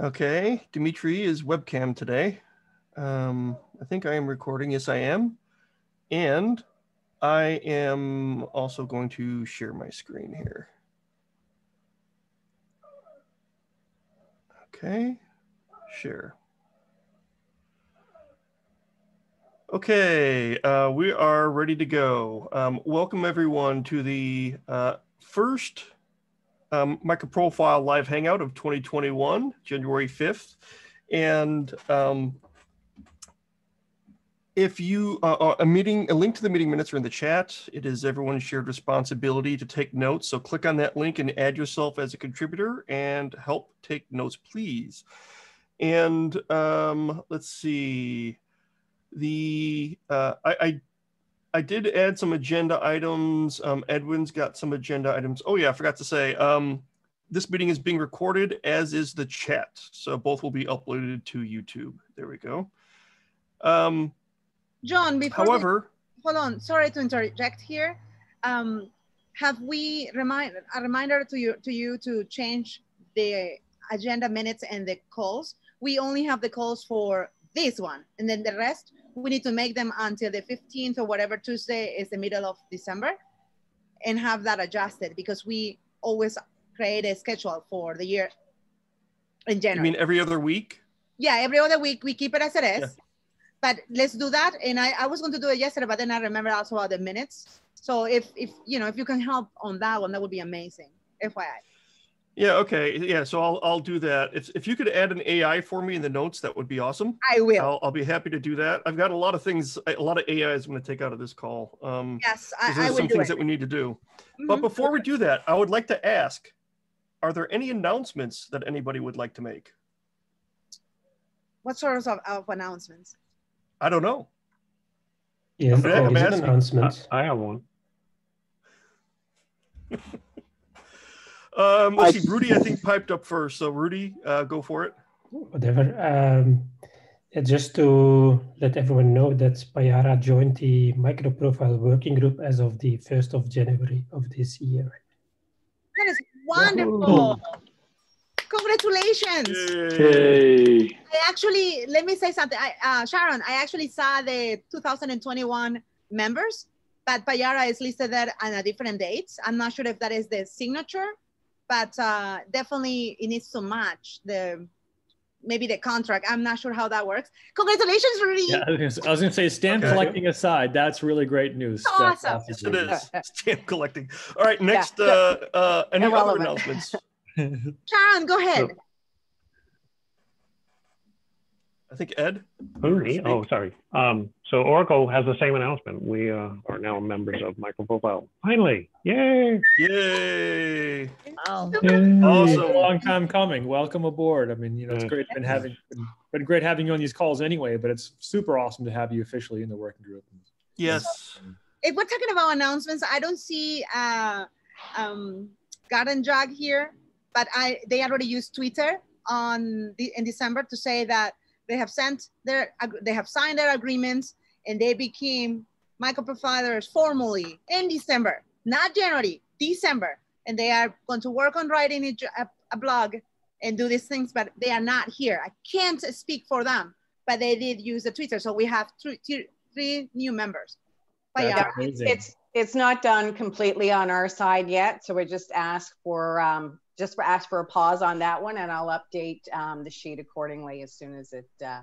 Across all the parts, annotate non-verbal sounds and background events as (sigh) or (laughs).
Okay, Dimitri is webcam today. Um, I think I am recording. Yes, I am. And I am also going to share my screen here. Okay, share. Okay, uh, we are ready to go. Um, welcome everyone to the uh, first um, microprofile live hangout of 2021, January 5th. And um, if you uh, uh, a meeting, a link to the meeting minutes are in the chat. It is everyone's shared responsibility to take notes. So click on that link and add yourself as a contributor and help take notes, please. And um, let's see, the uh, I, I I did add some agenda items. Um, Edwin's got some agenda items. Oh yeah, I forgot to say, um, this meeting is being recorded as is the chat. So both will be uploaded to YouTube. There we go. Um, John, before however, we, hold on, sorry to interject here. Um, have we remind a reminder to you to you to change the agenda minutes and the calls? We only have the calls for this one, and then the rest we need to make them until the 15th or whatever Tuesday is the middle of December and have that adjusted because we always create a schedule for the year in January. You mean every other week? Yeah, every other week we keep it as it is. Yeah. But let's do that. And I, I was going to do it yesterday, but then I remember also about the minutes. So if if you know if you can help on that one, that would be amazing. FYI. Yeah. Okay. Yeah. So I'll I'll do that. If if you could add an AI for me in the notes, that would be awesome. I will. I'll, I'll be happy to do that. I've got a lot of things, a lot of AI is going to take out of this call. Um, yes, I, there's I some things it. that we need to do. Mm-hmm. But before we do that, I would like to ask: Are there any announcements that anybody would like to make? What sorts of, of announcements? I don't know. Yeah, I'm, I'm announcements. I, I have one. (laughs) Um, let's see, Rudy, I think piped up first. So Rudy, uh, go for it. Whatever. Um, just to let everyone know that Payara joined the microprofile working group as of the 1st of January of this year. That is wonderful. Congratulations. Yay. I actually, let me say something. I, uh, Sharon, I actually saw the 2021 members, but Payara is listed there on a different date. I'm not sure if that is the signature but uh, definitely it needs to match the maybe the contract. I'm not sure how that works. Congratulations, Rudy. Yeah, I was going to say, stamp okay. collecting aside, that's really great news. Awesome. Yes, it is. (laughs) Stamp collecting. All right, next, yeah. uh, uh, any Irrelevant. other announcements? (laughs) (laughs) Sharon, go ahead. I think Ed. me? Oh, sorry. Um, so Oracle has the same announcement. We uh, are now members of MicroProfile. Finally, yay! Yay! Wow. Oh, Also, long time coming. Welcome aboard. I mean, you know, it's great been having been, been great having you on these calls anyway. But it's super awesome to have you officially in the working group. Yes. If we're talking about announcements, I don't see uh, um, Garden JUG here, but I they already used Twitter on the, in December to say that they have sent their, they have signed their agreements and they became microprofilers formally in December, not January, December. And they are going to work on writing a, a blog and do these things, but they are not here. I can't speak for them, but they did use the Twitter. So we have three, three new members. But yeah, it's it's not done completely on our side yet. So we just ask for um, just for, ask for a pause on that one, and I'll update um, the sheet accordingly as soon as it uh,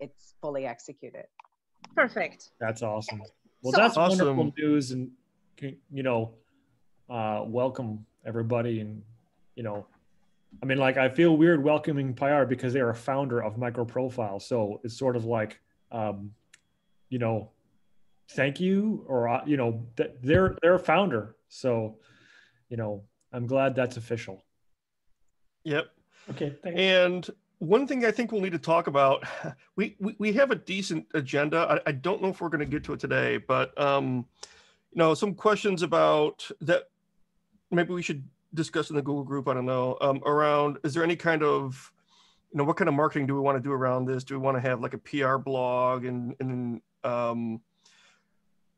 it's fully executed. Perfect. That's awesome. Well, so that's awesome. wonderful news, and you know, uh, welcome everybody, and you know, I mean, like I feel weird welcoming Payara because they are a founder of MicroProfile, so it's sort of like, um, you know, thank you or uh, you know they're they're a founder so you know i'm glad that's official yep okay thanks. and one thing i think we'll need to talk about we we, we have a decent agenda. I, I don't know if we're going to get to it today but um you know some questions about that maybe we should discuss in the google group i don't know um around is there any kind of you know what kind of marketing do we want to do around this? Do we want to have like a pr blog and and um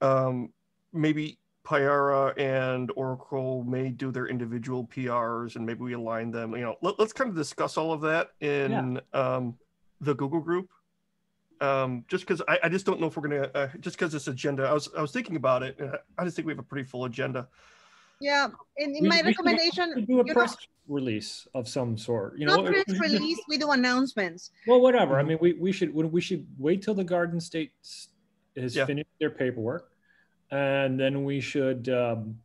um, maybe Payara and Oracle may do their individual PRs and maybe we align them. You know, let, us kind of discuss all of that in yeah. um, the Google group. Um, just because I, I, just don't know if we're gonna uh, just because this agenda. I was I was thinking about it. I just think we have a pretty full agenda. Yeah, in, in we, my we recommendation, do a press know, release of some sort. You know, press release. We do announcements. Well, whatever. I mm-hmm. mean, we we should we should wait till the Garden State has yeah. finished their paperwork and then we should um,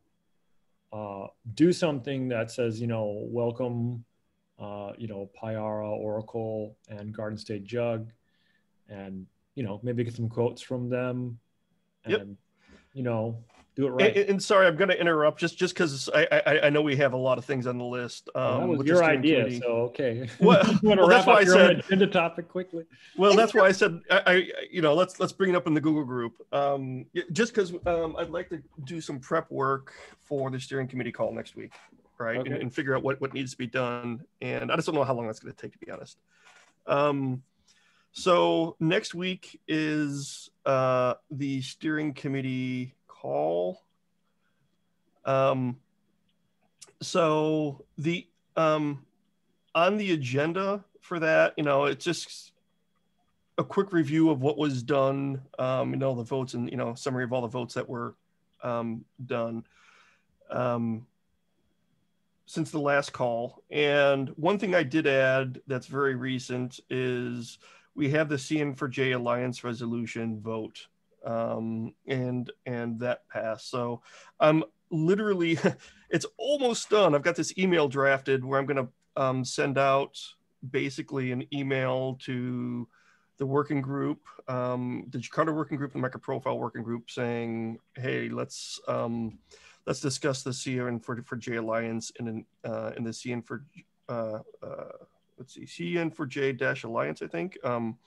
uh, do something that says, you know, welcome, uh, you know, Payara, Oracle, and Garden State Jug, and you know, maybe get some quotes from them, and yep. you know, do it right. And, and sorry, I'm going to interrupt just just because I, I, I know we have a lot of things on the list. Um, well, that um, was your idea, so okay. (laughs) Well, you want to well, wrap up your said, agenda topic quickly? Well, that's why I said I, I, you know let's let's bring it up in the Google group. Um, just because um, I'd like to do some prep work for the steering committee call next week, right, okay. and, and, figure out what what needs to be done. And I just don't know how long that's going to take, to be honest. Um, so next week is uh, the steering committee call. Um, so the um, on the agenda for that, you know, it's just a quick review of what was done. Um, you know, the votes and you know summary of all the votes that were um, done um, since the last call. And one thing I did add that's very recent is we have the CN4J Alliance resolution vote um, and and that passed. So I'm literally, (laughs) it's almost done. I've got this email drafted where I'm going to um, send out basically an email to the working group, um, the Jakarta working group, the microprofile working group, saying, "Hey, let's um, let's discuss the CN for for J Alliance and uh, in the CN for uh, uh, let's see CN for J dash Alliance, I think." Um,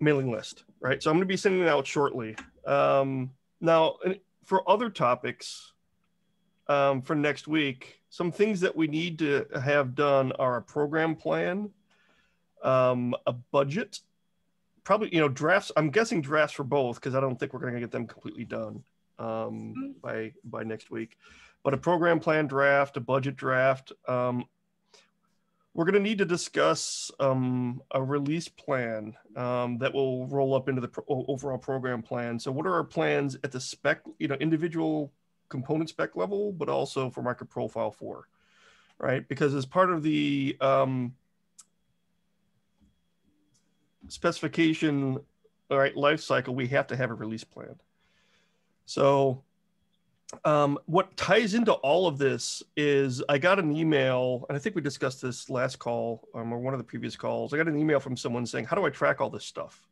mailing list, right? So I'm going to be sending it out shortly. Um, now, for other topics um, for next week, some things that we need to have done are a program plan, um, a budget, probably you know drafts. I'm guessing drafts for both because I don't think we're going to get them completely done um, mm-hmm. by by next week. But a program plan draft, a budget draft, um, we're going to need to discuss um, a release plan um, that will roll up into the pro- overall program plan. So, what are our plans at the spec, you know, individual component spec level, but also for microprofile four, right? Because as part of the um, specification, all right, life cycle, we have to have a release plan. So, um, what ties into all of this is I got an email, and I think we discussed this last call um, or one of the previous calls. I got an email from someone saying, How do I track all this stuff?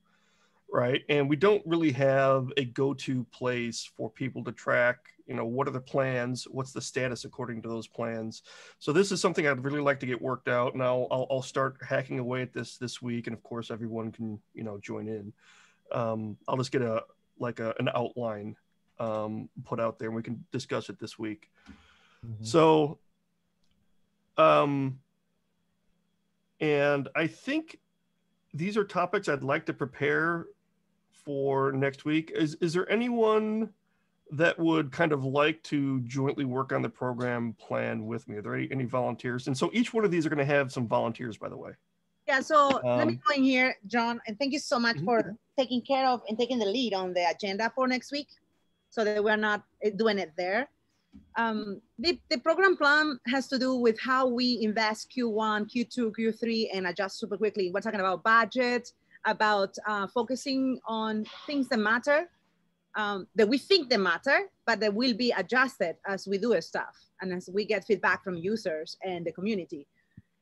Right. And we don't really have a go to place for people to track, you know, what are the plans? What's the status according to those plans? So, this is something I'd really like to get worked out. And I'll, I'll, I'll start hacking away at this this week. And of course, everyone can, you know, join in. Um, I'll just get a like a, an outline um, put out there, and we can discuss it this week. Mm-hmm. So, um, and I think these are topics I'd like to prepare for next week. Is is there anyone that would kind of like to jointly work on the program plan with me? Are there any, any volunteers? And so each one of these are going to have some volunteers, by the way. Yeah, so um, let me um, go in here, John, and thank you so much mm-hmm. for taking care of and taking the lead on the agenda for next week so that we're not eh, doing it there. Um, the, the program plan has to do with how we invest Q1, Q2, Q3, and adjust super quickly. We're talking about budget, about uh, focusing on things that matter, um, that we think they matter, but that will be adjusted as we do stuff and as we get feedback from users and the community.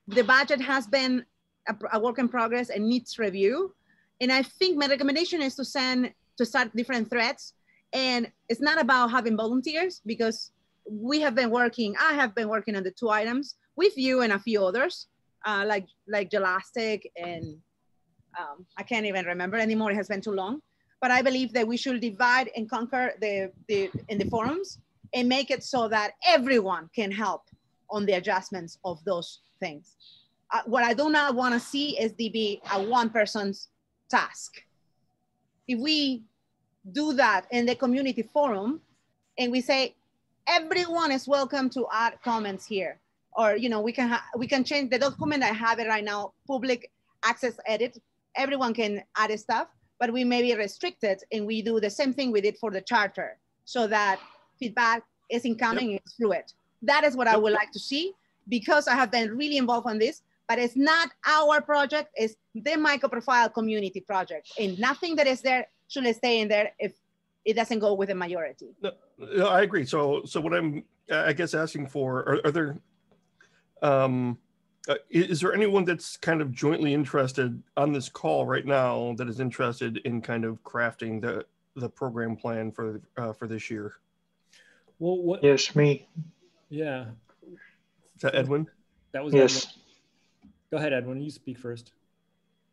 The budget has been a, a work in progress and needs review. And I think my recommendation is to send, to start different threads and it's not about having volunteers because we have been working, I have been working on the two items with you and a few others, uh, like like Jelastic and um, I can't even remember anymore. It has been too long. But I believe that we should divide and conquer the, the in the forums and make it so that everyone can help on the adjustments of those things. Uh, what I do not want to see is be a one person's task. If we do that in the community forum, and we say, everyone is welcome to add comments here. Or, you know, we can, we can change the document I have it right now, public access edit. Everyone can add stuff, but we may be restricted and we do the same thing we did for the charter so that feedback is incoming, yep. it's fluid. That is what yep. I would like to see because I have been really involved on this, but it's not our project, it's the microprofile community project. And nothing that is there should stay in there if it doesn't go with a majority. No, no, I agree. So, so what I'm, I guess, asking for, are, are there, um, uh, is there anyone that's kind of jointly interested on this call right now that is interested in kind of crafting the the program plan for uh, for this year? Well, what? Yes, me. Yeah. Is that Edwin? That was yes. Edwin. Go ahead, Edwin. You speak first.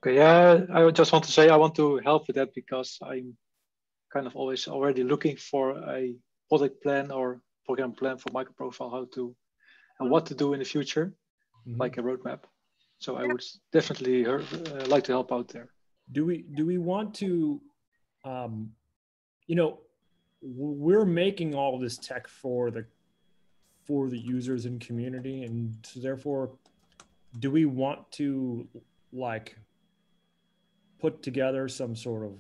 Okay. Yeah, I just want to say I want to help with that because I'm kind of always already looking for a product plan or program plan for microprofile, how to and what to do in the future, mm-hmm. like a roadmap. So I would definitely uh, like to help out there. Do we do we want to, um, you know, we're making all this tech for the for the users and community, and so therefore do we want to like put together some sort of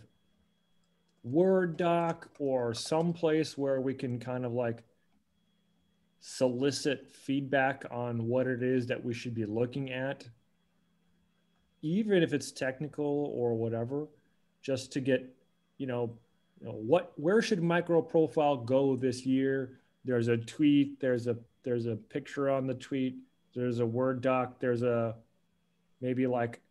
word doc or some place where we can kind of like solicit feedback on what it is that we should be looking at. Even if it's technical or whatever just to get you know, you know what where should micro profile go this year? There's a tweet there's a there's a picture on the tweet there's a Word doc, there's a maybe like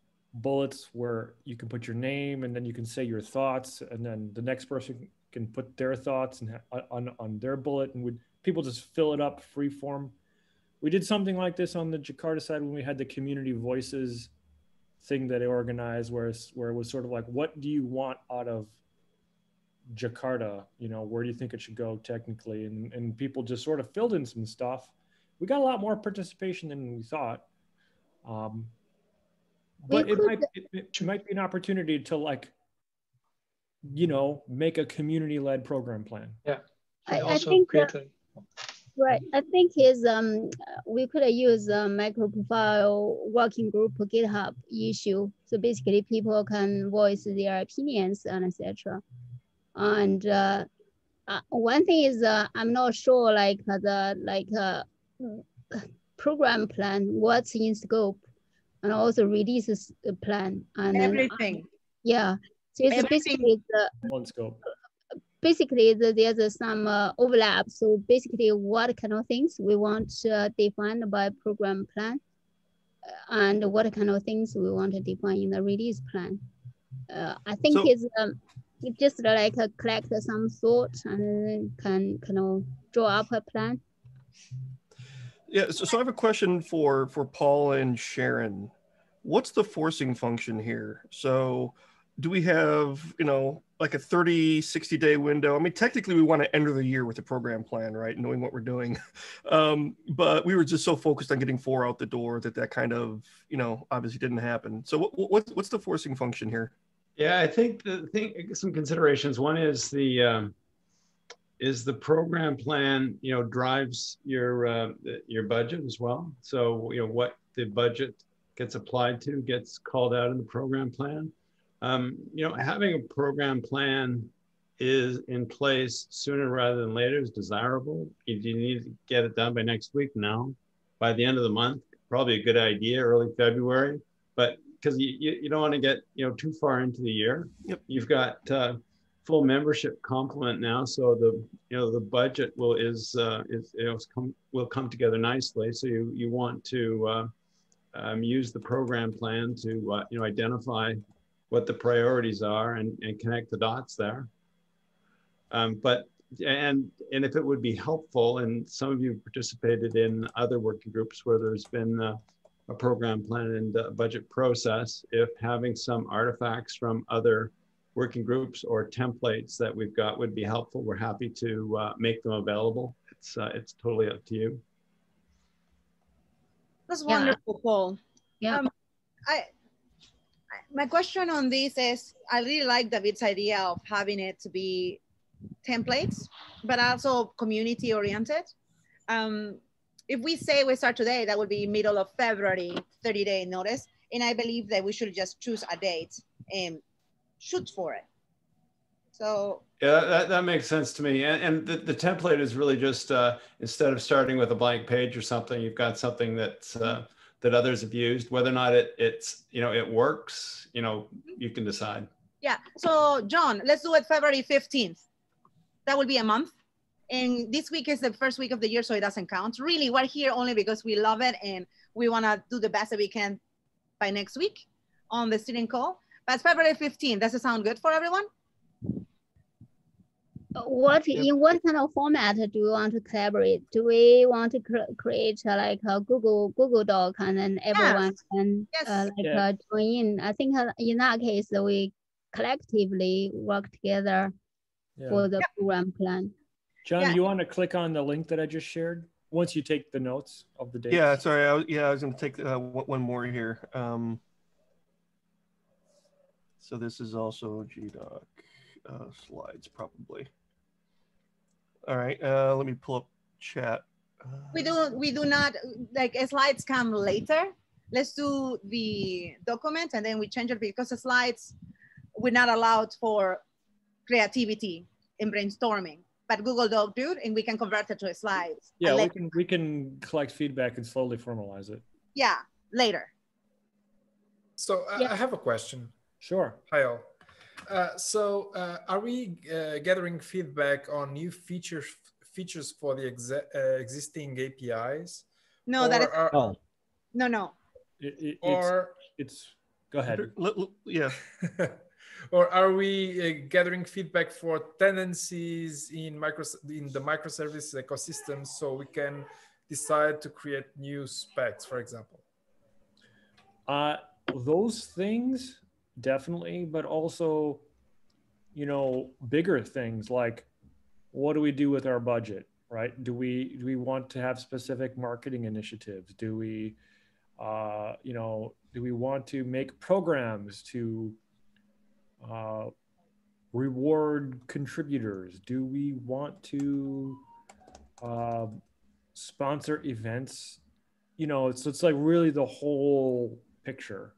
bullets where you can put your name and then you can say your thoughts, and then the next person can put their thoughts and on on their bullet, and would people just fill it up free form. We did something like this on the Jakarta side when we had the community voices thing that I organized, where where it was sort of like, what do you want out of Jakarta? You know, where do you think it should go technically? And and people just sort of filled in some stuff we got a lot more participation than we thought. Um, but it might it, it might be an opportunity to like, you know, make a community-led program plan. Yeah, I, I, think uh, right. I think is um we could use a micro profile working group GitHub issue. So basically, people can voice their opinions and etc. And uh, uh, one thing is uh, I'm not sure like the like uh, program plan, what's in scope, and also releases plan and everything. Then, yeah, so it's everything. basically the one scope. Basically, the, there's some uh, overlap. So basically, what kind of things we want uh, defined by program plan, uh, and what kind of things we want to define in the release plan. Uh, I think so, it's um, just like uh, collect some thoughts and can kind of draw up a plan. Yeah, so, so I have a question for for Paul and Sharon. What's the forcing function here? So do we have, you know, like a 30, 60 day window? I mean, technically we want to enter the year with a program plan, right? Knowing what we're doing. (laughs) Um, but we were just so focused on getting four out the door that that kind of, you know, obviously didn't happen. So what, what what's the forcing function here? Yeah, I think the thing, some considerations. One is the, um, is the program plan you know drives your uh, your budget as well. So you know what the budget gets applied to gets called out in the program plan. Um, you know having a program plan is in place sooner rather than later is desirable. If you need to get it done by next week now by the end of the month probably a good idea early february. But because you, you, you, don't want to get you know too far into the year. Yep. you've got uh, full membership complement now, so the you know the budget will is uh, is come, will come together nicely. So you you want to uh, um, use the program plan to uh, you know identify what the priorities are and, and connect the dots there. Um, but and and if it would be helpful, and some of you participated in other working groups where there's been uh, a program plan and budget process, if having some artifacts from other working groups or templates that we've got would be helpful, we're happy to uh, make them available. It's, uh, it's totally up to you. That's wonderful, yeah. Paul. Yeah. Um, I, my question on this is, I really like David's idea of having it to be templates, but also community oriented. Um, if we say we start today, that would be middle of February, 30 day notice. And I believe that we should just choose a date and shoot for it. So yeah, that, that makes sense to me. And, and the, the template is really just uh, instead of starting with a blank page or something, you've got something that's uh, that others have used. Whether or not it it's you know it works, you know, you can decide. Yeah. So John, let's do it February 15th. That will be a month. And this week is the first week of the year, so it doesn't count. Really, we're here only because we love it and we want to do the best that we can by next week on the student call. But February 15th, does it sound good for everyone? What in what kind of format do we want to collaborate? Do we want to cr create uh, like a Google Google Doc and then everyone yes. can yes. uh, like yeah. uh, join in? I think uh, in that case we collectively work together yeah. for the program plan. John, yeah. you want to click on the link that I just shared once you take the notes of the day? Yeah, sorry. I was, yeah, I was going to take uh, one more here. Um, so this is also GDoc uh, slides probably. All right, uh, let me pull up chat. Uh, we do we do not like slides come later. Let's do the document and then we change it because the slides we're not allowed for creativity in brainstorming. But Google Doc do, and we can convert it to slides. Yeah, we can we can collect feedback and slowly formalize it. Yeah, later. So yeah. I have a question. Sure. Hi all. Uh, so uh, are we uh, gathering feedback on new features features for the uh, existing APIs? No, or that is are, no, no, no. It, it, or it's, it's, go ahead. (laughs) Yeah. (laughs) or are we uh, gathering feedback for tendencies in micro in the microservice ecosystem so we can decide to create new specs, for example? Uh, those things definitely, but also, you know, bigger things like what do we do with our budget, right? Do we do we want to have specific marketing initiatives? Do we, uh, you know, do we want to make programs to uh, reward contributors? Do we want to uh, sponsor events? You know, so it's like really the whole picture.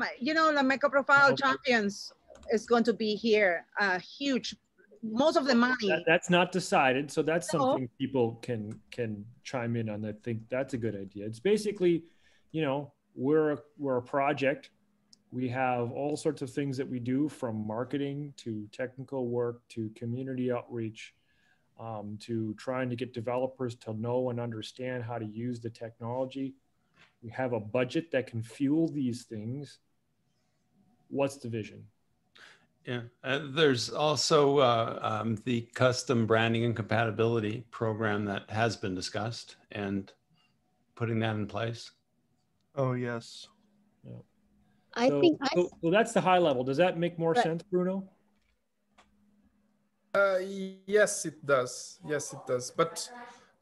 Mm-hmm you know, the Micro Profile Champions is going to be here. A huge, most of the money. That, that's not decided, so that's no. something people can can chime in on. I think that's a good idea. It's basically, you know, we're a, we're a project. We have all sorts of things that we do, from marketing to technical work to community outreach. Um, to trying to get developers to know and understand how to use the technology. We have a budget that can fuel these things what's the vision? Yeah, uh, there's also uh, um, the custom branding and compatibility program that has been discussed and putting that in place. Oh, yes. Yeah. I so, think I... So, so, that's the high level. Does that make more but... sense, Bruno? Uh, yes, it does. Yes, it does. But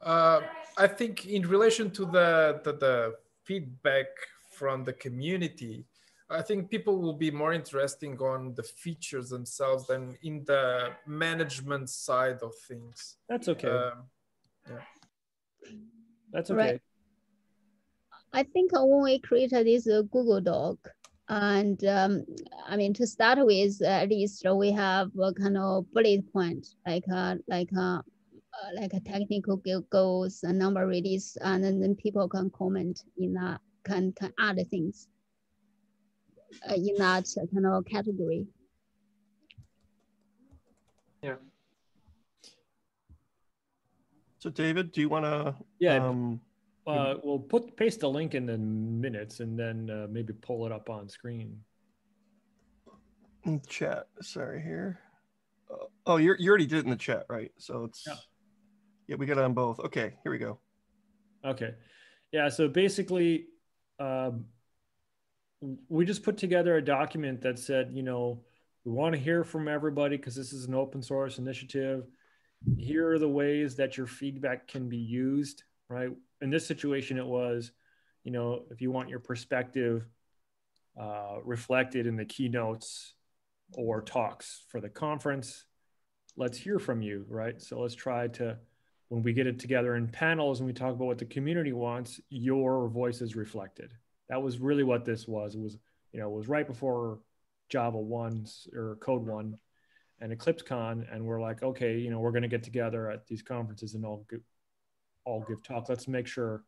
uh, I think in relation to the, the, the feedback from the community, I think people will be more interesting on the features themselves than in the management side of things. That's okay. Um, yeah. That's okay. Right. I think when we created this uh, Google Doc, and um, I mean to start with, at least we have a kind of bullet point, like uh, like uh, uh like a technical goals, a number release, and then people can comment in that, can can add things uh, in that kind of category. Yeah. So David, do you want to? Yeah. Um, uh, we'll put paste the link in the minutes and then uh, maybe pull it up on screen. Chat. Sorry here. Uh, oh, you you already did it in the chat, right? So it's yeah. yeah, we got it on both. Okay, here we go. Okay, yeah. So basically, um, we just put together a document that said, you know, we want to hear from everybody because this is an open source initiative. Here are the ways that your feedback can be used, right? In this situation, it was, you know, if you want your perspective uh, reflected in the keynotes or talks for the conference, let's hear from you, right? So let's try to when we get it together in panels and we talk about what the community wants, your voice is reflected. That was really what this was. It was, you know, it was right before JavaOne or Code One and EclipseCon, and we're like, okay, you know, we're going to get together at these conferences and all give, all give talk. Let's make sure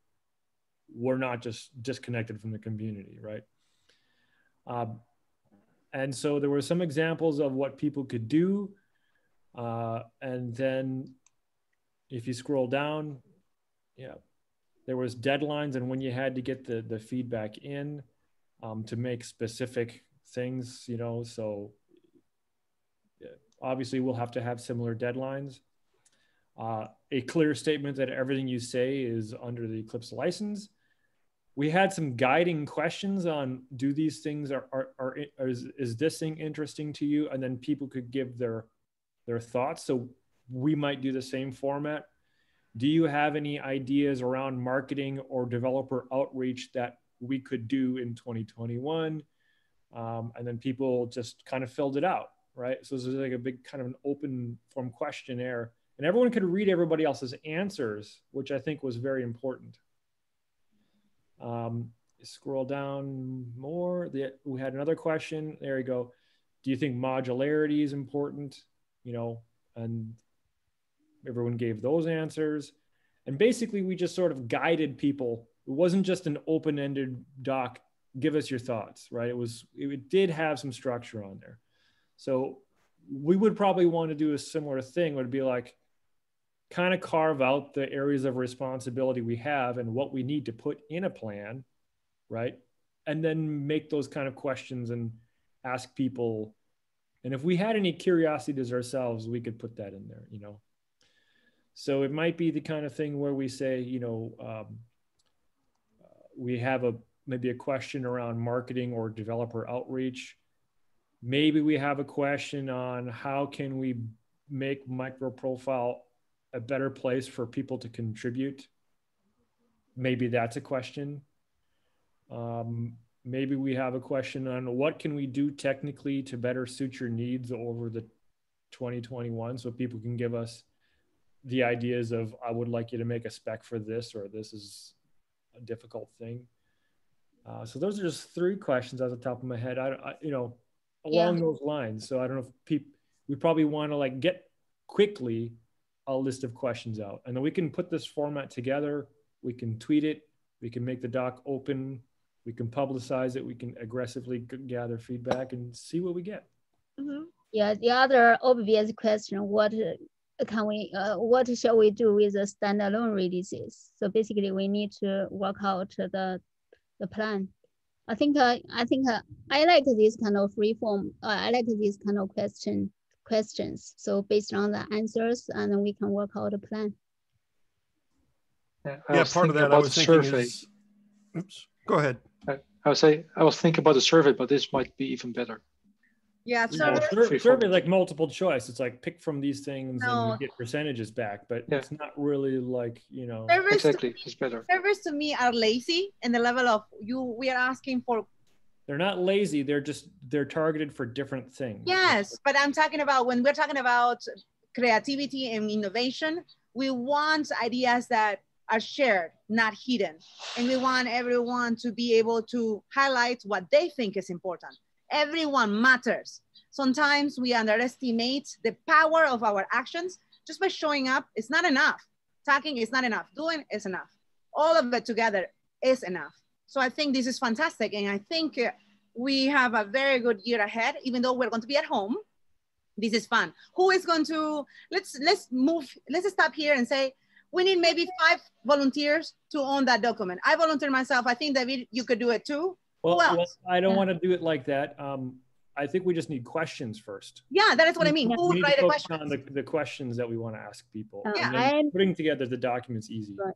we're not just disconnected from the community, right? Um, and so there were some examples of what people could do, uh, and then if you scroll down, yeah, there was deadlines and when you had to get the the feedback in um, to make specific things, you know, so obviously we'll have to have similar deadlines. Uh, a clear statement that everything you say is under the Eclipse license. We had some guiding questions on do these things are, are, are, is, is this thing interesting to you? And then people could give their their thoughts. So we might do the same format. Do you have any ideas around marketing or developer outreach that we could do in 2021? Um, and then people just kind of filled it out right? So this is like a big kind of an open form questionnaire, and everyone could read everybody else's answers, which I think was very important. Um, scroll down more. The, we had another question. There you go. Do you think modularity is important? You know, and everyone gave those answers. And basically, we just sort of guided people. It wasn't just an open-ended doc. Give us your thoughts, right? It was. It did have some structure on there. So we would probably want to do a similar thing would be like kind of carve out the areas of responsibility we have and what we need to put in a plan, right? And then make those kind of questions and ask people. And if we had any curiosities ourselves, we could put that in there, you know. So it might be the kind of thing where we say, you know, um, we have a maybe a question around marketing or developer outreach. Maybe we have a question on how can we make microprofile a better place for people to contribute. Maybe that's a question. Um, maybe we have a question on what can we do technically to better suit your needs over the 2021 so people can give us the ideas of i would like you to make a spec for this or this is a difficult thing uh, so those are just three questions at the top of my head I, I you know along yeah. those lines. So I don't know if people, we probably want to like get quickly a list of questions out and then we can put this format together. We can tweet it. We can make the doc open. We can publicize it. We can aggressively gather feedback and see what we get. Mm-hmm. Yeah, the other obvious question, what can we, uh, what shall we do with the standalone releases? So basically we need to work out the, the plan. I think uh, I think uh, I like this kind of reform. Uh, I like this kind of question questions. So based on the answers, and then we can work out a plan. Yeah, yeah part of that I was thinking survey. is. Oops. Go ahead. I, I was say I was thinking about the survey, but this might be even better. Yeah, survey. Yeah, survey like multiple choice. It's like pick from these things no. and get percentages back, but yeah. it's not really like you know. Surveys exactly, to, it's better. Surveys to me are lazy in the level of you. We are asking for. They're not lazy. They're just they're targeted for different things. Yes, but I'm talking about when we're talking about creativity and innovation. We want ideas that are shared, not hidden, and we want everyone to be able to highlight what they think is important Everyone matters. Sometimes we underestimate the power of our actions just by showing up. It's not enough. Talking is not enough. Doing is enough. All of it together is enough. So I think this is fantastic. And I think uh, we have a very good year ahead, even though we're going to be at home. This is fun. Who is going to, let's, let's move, let's stop here and say, we need maybe five volunteers to own that document. I volunteer myself. I think David, you could do it too. Well, well I don't yeah. want to do it like that. Um, I think we just need questions first. Yeah, that is what I mean. Who would write a question? On the, the questions that we want to ask people. Uh, yeah, I'm, putting together the documents easy. Right.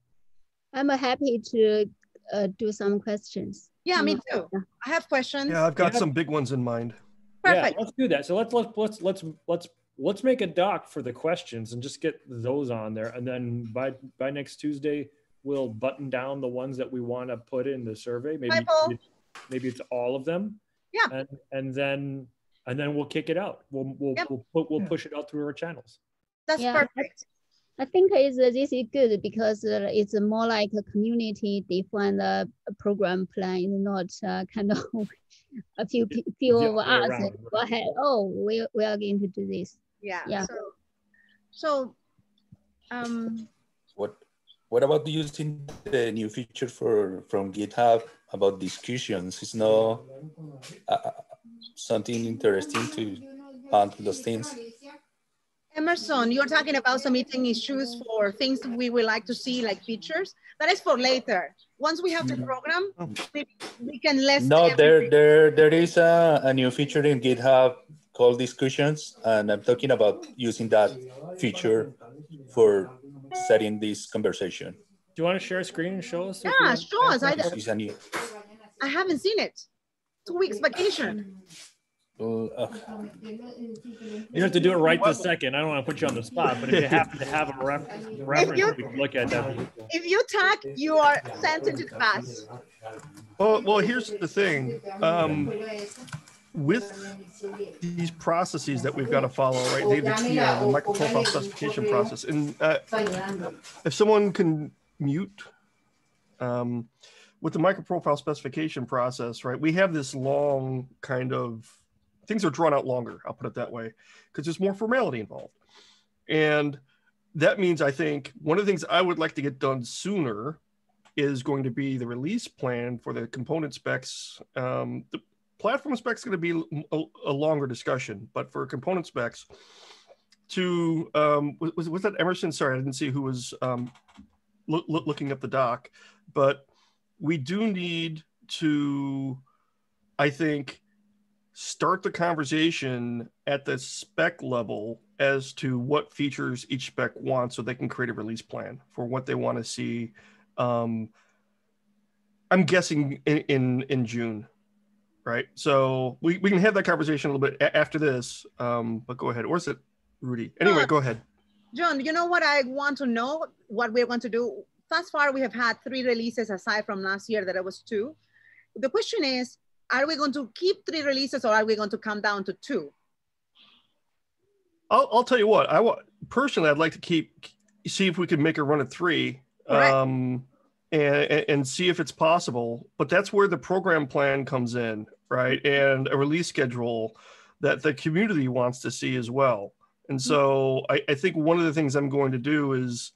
I'm happy to uh, do some questions. Yeah, me too. I have questions. Yeah, I've got yeah. some big ones in mind. Perfect. Yeah, let's do that. So let's let's let's let's let's let's make a doc for the questions and just get those on there, and then by by next Tuesday we'll button down the ones that we want to put in the survey. Maybe maybe it's all of them. Yeah. And, and then and then we'll kick it out. We'll we'll yep. we'll, we'll push it out through our channels. That's yeah. perfect. I think is this is good because uh, it's more like a community defined uh, program plan, not uh, (laughs) kind of a few few of us go ahead. Oh, we we are going to do this. Yeah. Yeah. So, so um, what what about using the new feature for from GitHub about discussions? Is no uh, something interesting to handle those things. Emerson, you're talking about submitting issues for things we would like to see, like features. That is for later. Once we have the program, we, we can list. No, there, there, there is a, a new feature in GitHub called discussions, and I'm talking about using that feature for setting this conversation. Do you want to share a screen and show us? Yeah, show us. I, I haven't seen it. Two weeks vacation. You have to do it right this second. I don't want to put you on the spot, but if you happen to have a ref reference, you, we can look at that. If you talk, you are sent into class. Well, well, here's the thing. Um, with these processes that we've got to follow, right? The, the, uh, the micro profile specification process, and uh, if someone can mute, um, with the micro profile specification process, right? We have this long kind of things are drawn out longer. I'll put it that way, because there's more formality involved. And that means I think one of the things I would like to get done sooner is going to be the release plan for the component specs. Um, platform specs going to be a, a, longer discussion, but for component specs, to um, was was that Emerson? Sorry, I didn't see who was um, lo- lo- looking up the doc, but we do need to, I think, start the conversation at the spec level as to what features each spec wants so they can create a release plan for what they want to see um, i'm guessing in, in, in june right? So we, we can have that conversation a little bit a- after this um, but go ahead. Or is it rudy? Anyway go ahead. John you know what i want to know what we're going to do? Thus far we have had three releases aside from last year that it was two. The question is are we going to keep three releases or are we going to come down to two? I'll, I'll tell you what, I want personally, I'd like to keep, see if we can make a run at three. Um, and, and see if it's possible. But that's where the program plan comes in, right? And a release schedule that the community wants to see as well. And so I, I think one of the things I'm going to do is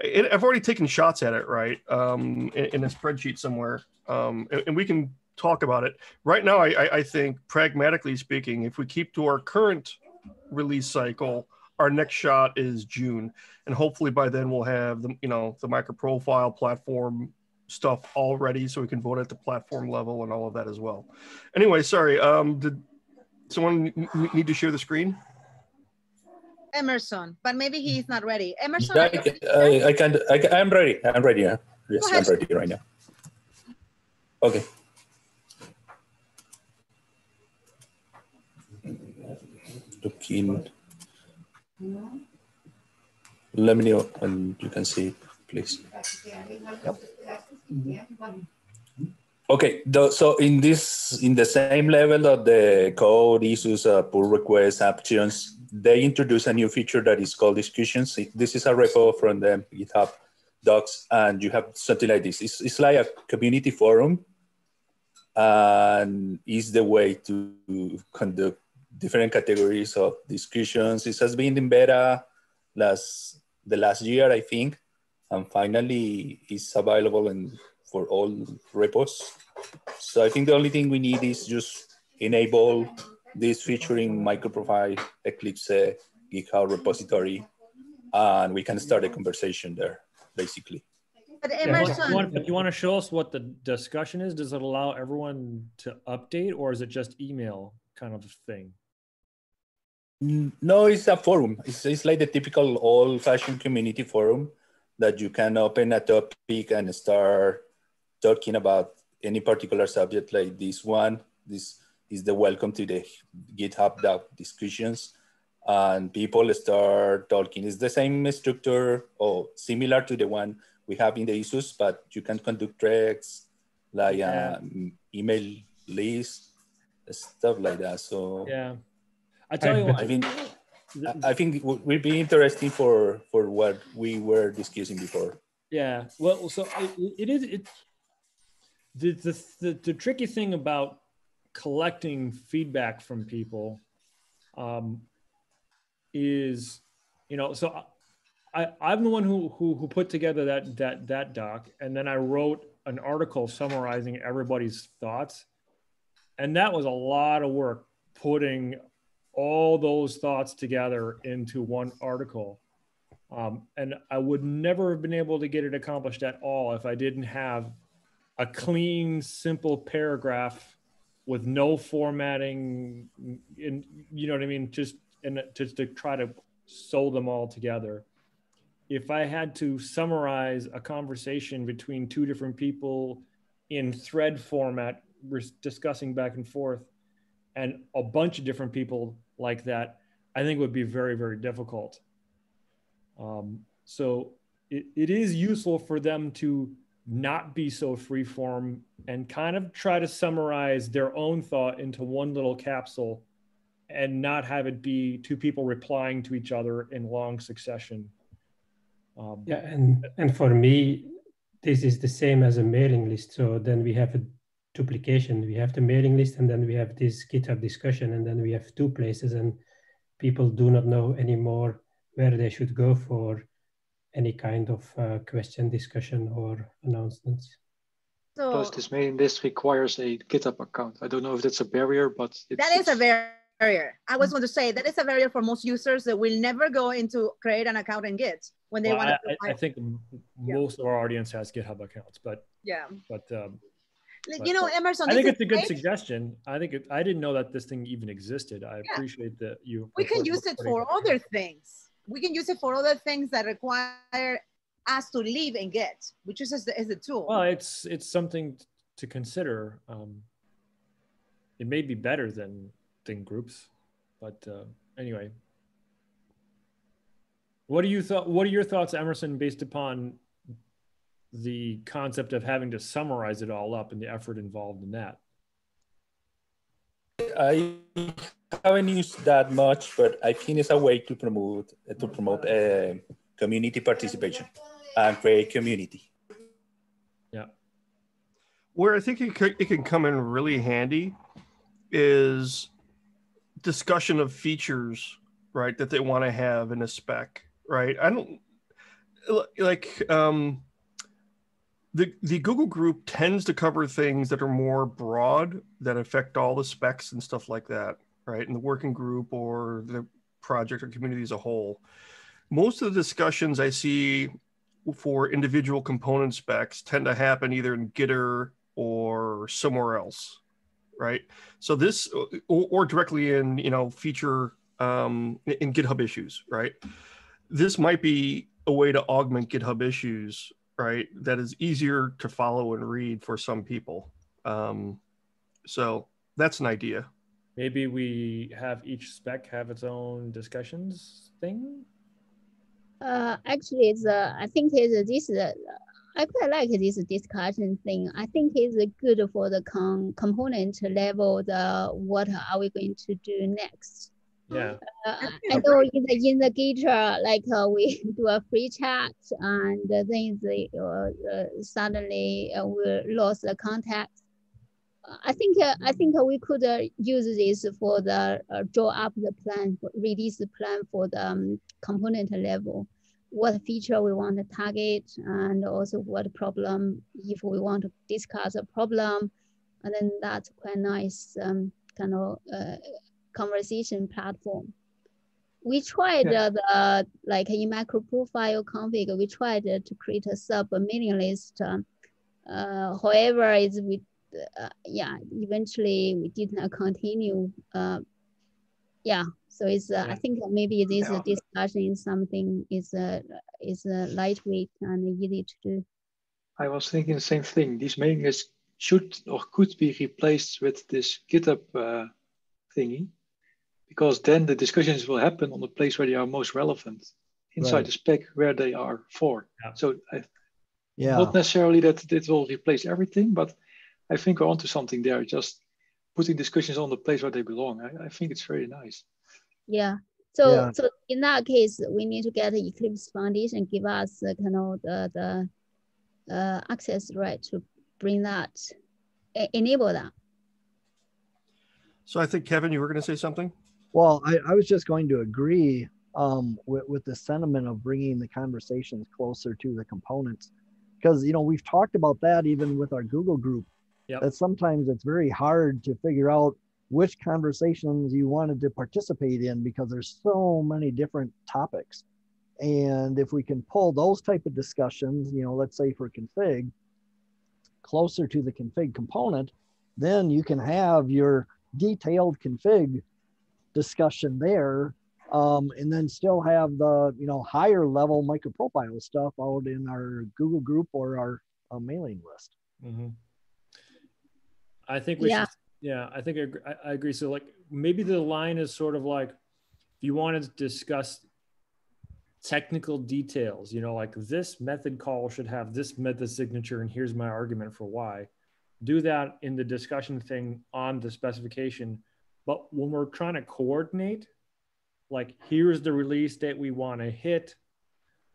it, I've already taken shots at it, right? Um, in, in a spreadsheet somewhere. Um, and, and, we can talk about it. Right now, I, I think, pragmatically speaking, if we keep to our current release cycle, our next shot is June, and hopefully by then we'll have the you know the micro profile platform stuff all ready, so we can vote at the platform level and all of that as well. Anyway, sorry. Um, did someone need to share the screen? Emerson, but maybe he's not ready. Emerson, I, I, I, can. I, I'm ready. I'm ready. Yeah. Yes, I'm ready right now. Okay. looking. Let me know and you can see, please. Okay, so in this, in the same level of the code issues, uh, pull requests, actions, they introduce a new feature that is called discussions. This is a repo from the GitHub docs, and you have something like this. It's, it's like a community forum, and is the way to conduct different categories of discussions. It has been in beta last the last year, I think, and finally it's available in, for all repos. So I think the only thing we need is just enable this featuring microprofile Eclipse uh, GitHub repository, and we can start a conversation there, basically. But Emerson, yeah, you, want, you want to show us what the discussion is? Does it allow everyone to update, or is it just email kind of thing? No, it's a forum. It's, it's like the typical old-fashioned community forum that you can open a topic and start talking about any particular subject like this one. This is the welcome to the GitHub Doc discussions. And people start talking. It's the same structure or similar to the one we have in the issues, but you can conduct threads like yeah. Um, email list stuff like that. So yeah, I tell you what. I mean, I think it would be interesting for for what we were discussing before. Yeah. Well, so it, it is. It the, the the the tricky thing about collecting feedback from people um, is, you know, so I, I'm the one who, who, who put together that, that, that doc. And then I wrote an article summarizing everybody's thoughts. And that was a lot of work putting all those thoughts together into one article. Um, and I would never have been able to get it accomplished at all if I didn't have a clean, simple paragraph with no formatting and you know what I mean? Just and just to try to sew them all together. If I had to summarize a conversation between two different people in thread format, we're discussing back and forth, and a bunch of different people like that, I think would be very, very difficult. Um, so it, it is useful for them to not be so freeform and kind of try to summarize their own thought into one little capsule and not have it be two people replying to each other in long succession. Um, yeah, and, and for me, this is the same as a mailing list. So then we have a duplication. We have the mailing list and then we have this GitHub discussion and then we have two places and people do not know anymore where they should go for any kind of uh, question, discussion, or announcements. So Plus, this mailing list requires a GitHub account. I don't know if that's a barrier, but that is a barrier. I was going to say that is a barrier for most users that will never go into create an account in Git when they well, want to. I, I, think most of our audience has GitHub accounts, but yeah, but. Um, but, you know, Emerson. I think it's a good suggestion. I think it, I didn't know that this thing even existed. I yeah. appreciate that you. We can use it for other things we can use it for other things that require us to live and get, which is as a tool. Well, it's it's something to consider. Um, it may be better than than groups, but uh, anyway. What do you thought? What are your thoughts, Emerson, based upon the concept of having to summarize it all up and the effort involved in that? I haven't used that much, but I think it's a way to promote to promote uh, community participation and create community. Yeah. Where I think it, could, it can come in really handy is discussion of features, right, that they want to have in a spec, right? I don't like um, the the Google group tends to cover things that are more broad that affect all the specs and stuff like that, right? In the working group or the project or community as a whole. Most of the discussions I see for individual component specs tend to happen either in Gitter or somewhere else, right? So this or, or directly in you know feature um, in GitHub issues, right? This might be a way to augment GitHub issues right? That is easier to follow and read for some people. Um, so that's an idea. Maybe we have each spec have its own discussions thing. Uh, actually, it's uh, I think it's this. Uh, I quite like this discussion thing. I think it's good for the con component level. The what are we going to do next? Yeah. Uh, I know in the in the Gitter, like uh, we (laughs) do a free chat, and then the uh, uh, suddenly uh, we lost the contact. I think uh, I think we could uh, use this for the uh, draw up the plan, release the plan for the um, component level. What feature we want to target, and also what problem if we want to discuss a problem, and then that's quite nice um, kind of uh, conversation platform. We tried uh, the like in micro profile config, we tried uh, to create a sub mailing list. Uh, however, is we uh, yeah eventually we didn't continue. Uh, yeah, so it's uh, yeah. I think maybe this yeah. discussion is something is uh, is uh, lightweight and easy to do. I was thinking the same thing. These mailing lists should or could be replaced with this GitHub uh, thingy because then the discussions will happen on the place where they are most relevant inside right. the spec where they are for. Yeah. So I, yeah. not necessarily that it will replace everything, but I think we're onto something there. Just putting discussions on the place where they belong. I, I think it's very nice. Yeah. So yeah. so in that case, we need to get Eclipse Foundation give us uh, kind of the the uh, access right to bring that enable that. So I think Kevin, you were going to say something. Well, I, I was just going to agree um, with, with the sentiment of bringing the conversations closer to the components because you know we've talked about that even with our google group yep. that sometimes it's very hard to figure out which conversations you wanted to participate in because there's so many different topics and if we can pull those type of discussions you know let's say for config closer to the config component then you can have your detailed config discussion there um, and then still have the you know higher level microprofile stuff out in our Google group or our uh, mailing list. Mm-hmm. I think we yeah. should. Yeah, I think I, I agree. So like maybe the line is sort of like if you want to discuss technical details, you know, like this method call should have this method signature, and here's my argument for why. Do that in the discussion thing on the specification. But when we're trying to coordinate like here's the release date we want to hit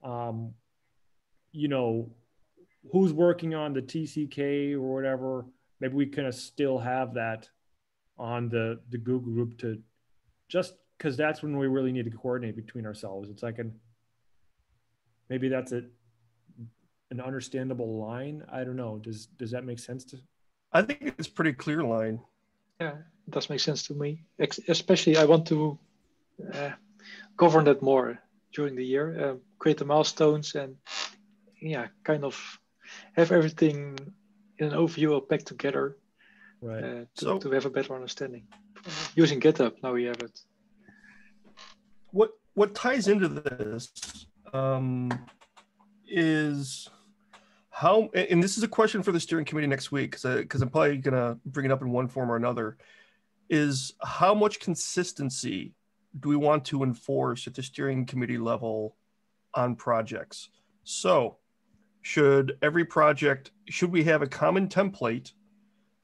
um, you know who's working on the tck or whatever maybe we kind of still have that on the the google group to just because that's when we really need to coordinate between ourselves. It's like an maybe that's a an understandable line. I don't know. Does does that make sense to i think it's pretty clear line. Yeah it does make sense to me especially i want to uh, govern that more during the year, uh, create the milestones, and yeah, kind of have everything in an overview or packed together right. Uh, to, so, to have a better understanding. Using GitHub, now we have it. What what ties into this um, is how, and this is a question for the steering committee next week because because I'm probably gonna bring it up in one form or another. Is how much consistency do we want to enforce at the steering committee level on projects? So, should every project, should we have a common template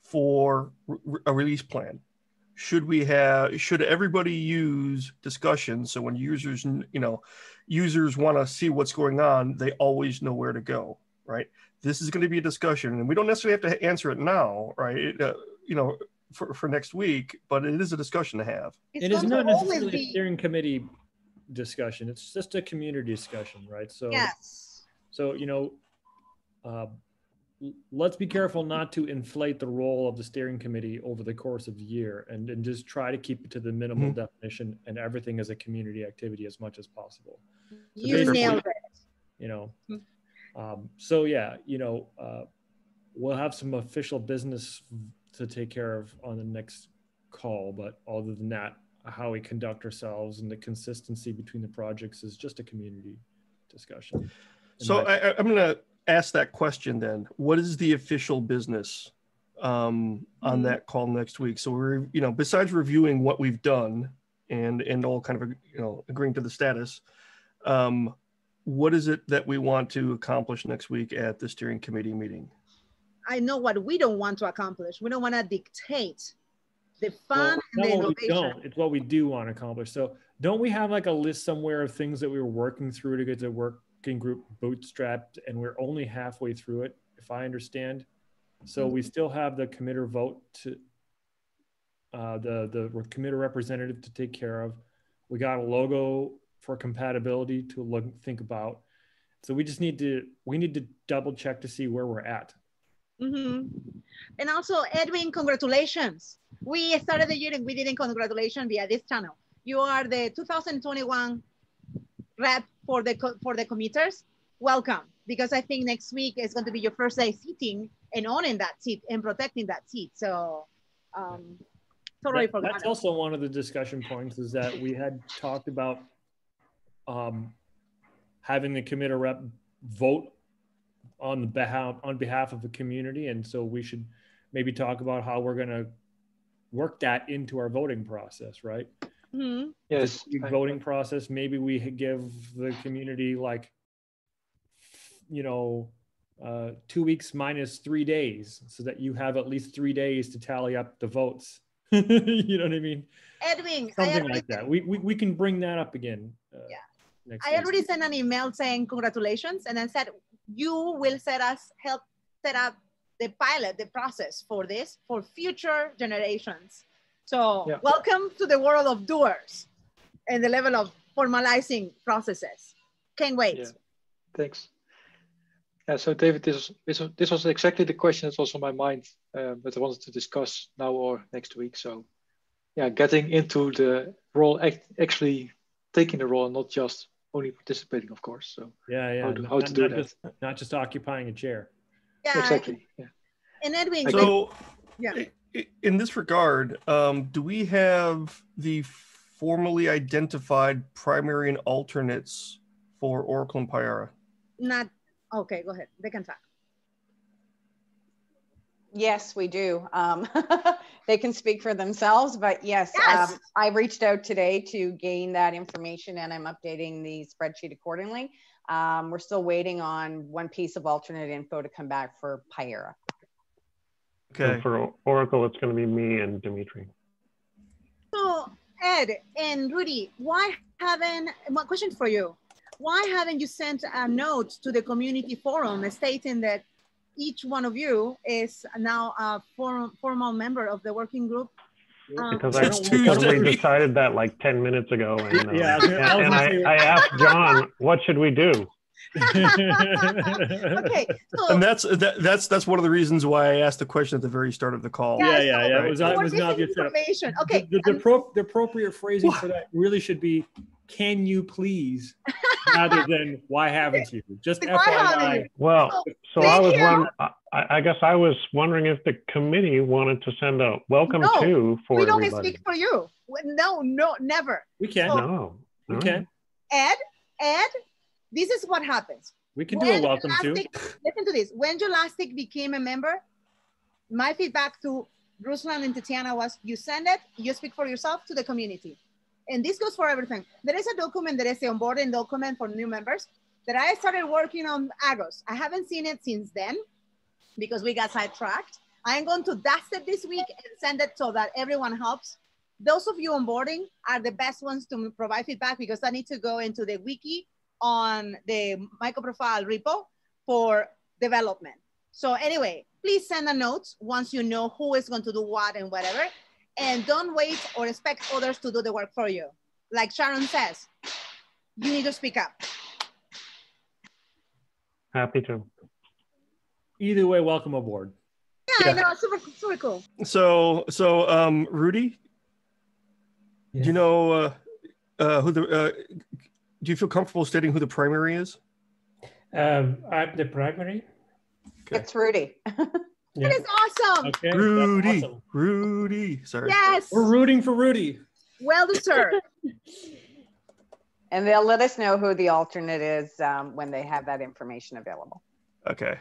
for a release plan? Should we have, should everybody use discussion? So when users, you know, users want to see what's going on, they always know where to go, right? This is going to be a discussion and we don't necessarily have to answer it now, right? Uh, you know, for, for next week, but it is a discussion to have. It's it is not necessarily be... a steering committee discussion. It's just a community discussion, right? So yes. So you know, uh, let's be careful not to inflate the role of the steering committee over the course of the year, and and just try to keep it to the minimal mm-hmm. definition and everything as a community activity as much as possible. So you nailed it. You know. Mm-hmm. Um, so yeah, you know, uh, we'll have some official business to take care of on the next call. But other than that, how we conduct ourselves and the consistency between the projects is just a community discussion. So I, am going to ask that question then. What is the official business um, on mm-hmm. that call next week? So we're, you know, besides reviewing what we've done and and all kind of, you know, agreeing to the status, um, what is it that we want to accomplish next week at the steering committee meeting? I know what we don't want to accomplish. We don't want to dictate the fun well, and the innovation. don't. It's what we do want to accomplish. So don't we have like a list somewhere of things that we were working through to get the working group bootstrapped and we're only halfway through it, if I understand. So we still have the committer vote to uh, the the committer representative to take care of. We got a logo for compatibility to look think about. So we just need to we need to double check to see where we're at. Mm-hmm. And also, Edwin, congratulations. We started the year and we didn't congratulations via this channel. You are the 2021 rep for the for the committers. Welcome, because I think next week is going to be your first day sitting and owning that seat and protecting that seat. So, um, totally that, That's also one of the discussion points is that we had talked about um, having the committer rep vote on the behalf on behalf of the community, and so we should maybe talk about how we're going to work that into our voting process, right? Mm-hmm. Yes, voting process. Maybe we give the community like, you know, uh, two weeks minus three days so that you have at least three days to tally up the votes. (laughs) you know what I mean? Edwin, something like that. We, we, we can bring that up again. Uh, yeah. I already sent an email saying congratulations and then said you will set us help set up the pilot, the process for this for future generations. So yeah. welcome to the world of doers and the level of formalizing processes. Can't wait. Yeah. Thanks. Yeah, so David, this, this, this was exactly the question that was on my mind uh, that I wanted to discuss now or next week. So yeah, getting into the role, act, actually taking the role, not just only participating, of course. So yeah, yeah, how to, how not, to do not that. Just, not just occupying a chair. Yeah, exactly. Yeah. And Edwin, so yeah. in this regard, um, do we have the formally identified primary and alternates for Oracle and Payara? Not okay. Go ahead. They can talk. Yes, we do. Um, (laughs) they can speak for themselves, but yes, yes. Um, I reached out today to gain that information and I'm updating the spreadsheet accordingly. Um, we're still waiting on one piece of alternate info to come back for Payara. Okay. So for Oracle, it's going to be me and Dimitri. So Ed and Rudy, why haven't, my question for you, why haven't you sent a note to the community forum stating that each one of you is now a form, formal member of the working group. Um, because I (laughs) because we decided that like 10 minutes ago. And, uh, yeah, and, and I, I asked John, what should we do? (laughs) okay, so, and that's that, that's that's one of the reasons why I asked the question at the very start of the call. Yeah, yeah, yeah. yeah. It was, it was not information. Okay, the, the, the, pro, the appropriate phrasing for that really should be can you please rather (laughs) than why haven't you? Just FYI. well so i was one I, I, guess i was wondering if the committee wanted to send a welcome no, to for we don't everybody. speak for you. No no never. We can. So, no, we can. Ed ed this is what happens. We can when do a welcome to listen to this. When Jelastic became a member my feedback to Ruslan and Tatiana was you send it you speak for yourself to the community and this goes for everything. There is a document that is the onboarding document for new members that I started working on August. I haven't seen it since then because we got sidetracked. I am going to dust it this week and send it so that everyone helps. Those of you onboarding are the best ones to provide feedback because I need to go into the wiki on the microprofile repo for development. So anyway, please send a note once you know who is going to do what and whatever and don't wait or expect others to do the work for you. Like Sharon says, you need to speak up. Happy to. Either way, welcome aboard. Yeah, yeah. I know, super, super cool. So, so um, Rudy, yeah. do you know uh, uh, who the? Uh, do you feel comfortable stating who the primary is? Um, I'm the primary. Okay. It's Rudy. (laughs) Yeah. It is awesome. Okay, Rudy, awesome. Rudy. Sorry. Yes. We're rooting for Rudy. Well deserved. (laughs) and they'll let us know who the alternate is um, when they have that information available. Okay.